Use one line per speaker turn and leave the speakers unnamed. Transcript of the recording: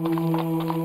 Ooh.